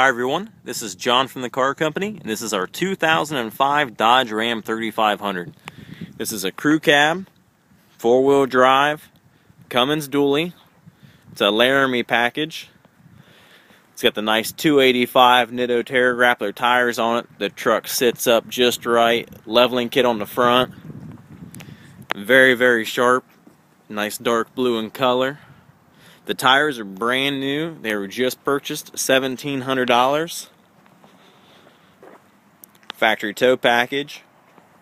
Hi everyone, this is John from the car company and this is our 2005 Dodge Ram 3500. This is a crew cab, four-wheel drive, Cummins dually. It's a Laramie package. It's got the nice 285 Nitto Terra Grappler tires on it. The truck sits up just right, leveling kit on the front. Very, very sharp, nice dark blue in color. The tires are brand new. They were just purchased, $1,700. Factory tow package.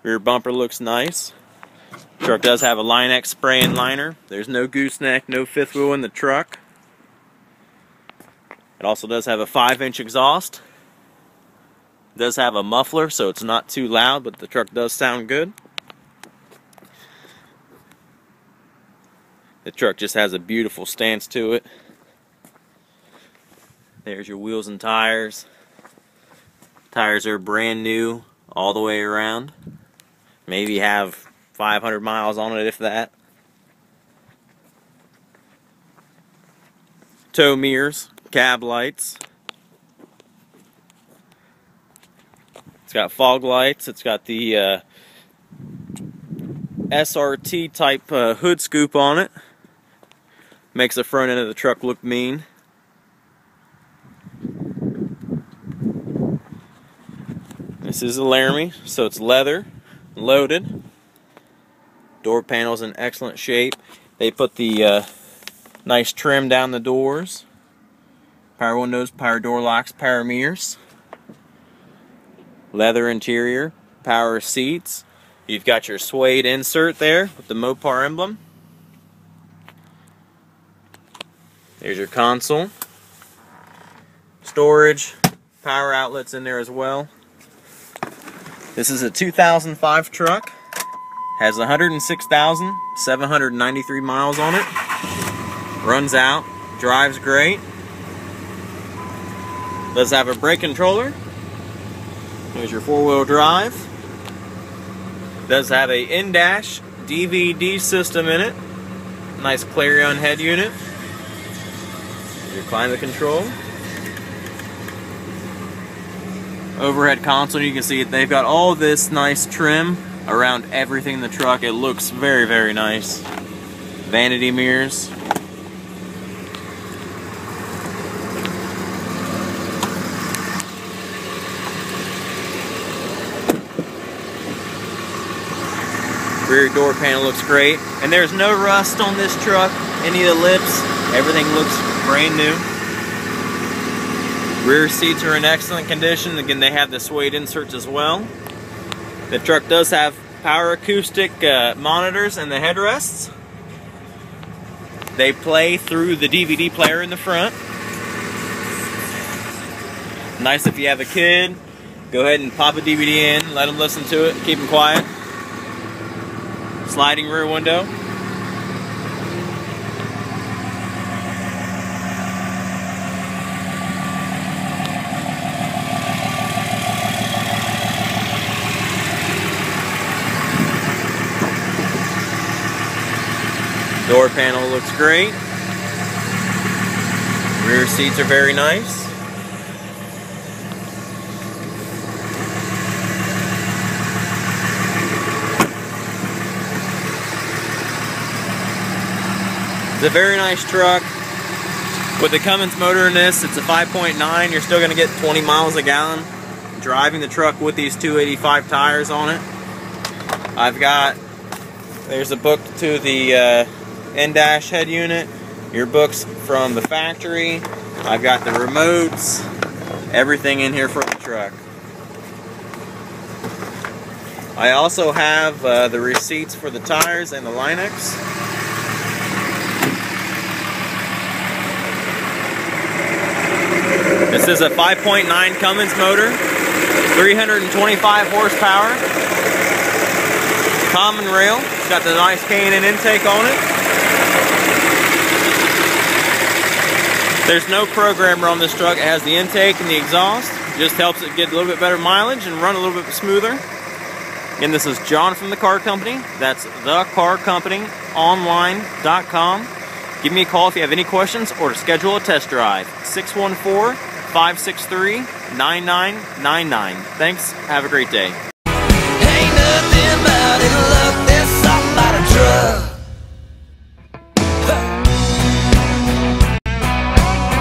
Rear bumper looks nice. Truck does have a Line-X spray and liner. There's no gooseneck, no fifth wheel in the truck. It also does have a 5-inch exhaust. It does have a muffler, so it's not too loud, but the truck does sound good. The truck just has a beautiful stance to it. There's your wheels and tires. Tires are brand new all the way around. Maybe have 500 miles on it if that. Tow mirrors, cab lights. It's got fog lights. It's got the uh, SRT type uh, hood scoop on it. Makes the front end of the truck look mean. This is a Laramie, so it's leather, loaded. Door panels in excellent shape. They put the uh, nice trim down the doors. Power windows, power door locks, power mirrors. Leather interior, power seats. You've got your suede insert there with the Mopar emblem. There's your console. Storage, power outlets in there as well. This is a 2005 truck. Has 106,793 miles on it. Runs out, drives great. Does have a brake controller. There's your four-wheel drive. Does have a in-dash DVD system in it. Nice Clarion head unit your climate control. Overhead console, you can see they've got all this nice trim around everything in the truck. It looks very, very nice. Vanity mirrors. Rear door panel looks great. And there's no rust on this truck. Any of the lips, everything looks brand new. Rear seats are in excellent condition. Again, they have the suede inserts as well. The truck does have power Acoustik uh, monitors in the headrests. They play through the DVD player in the front. Nice if you have a kid. Go ahead and pop a DVD in, let them listen to it, keep them quiet. Sliding rear window. Door panel looks great. Rear seats are very nice. It's a very nice truck. With the Cummins motor in this, it's a 5.9. You're still going to get 20 miles a gallon driving the truck with these 285 tires on it. I've got, there's a book to the uh, in-dash head unit, your books from the factory. I've got the remotes, everything in here for the truck. I also have uh, the receipts for the tires and the Line-X. This is a 5.9 Cummins motor, 325 horsepower, common rail. It's got the nice K&N intake on it. There's no programmer on this truck. It has the intake and the exhaust. Just helps it get a little bit better mileage and run a little bit smoother. And this is John from the Car Company. That's thecarcompanyonline.com. Give me a call if you have any questions or to schedule a test drive. 614 563 9999. Thanks. Have a great day.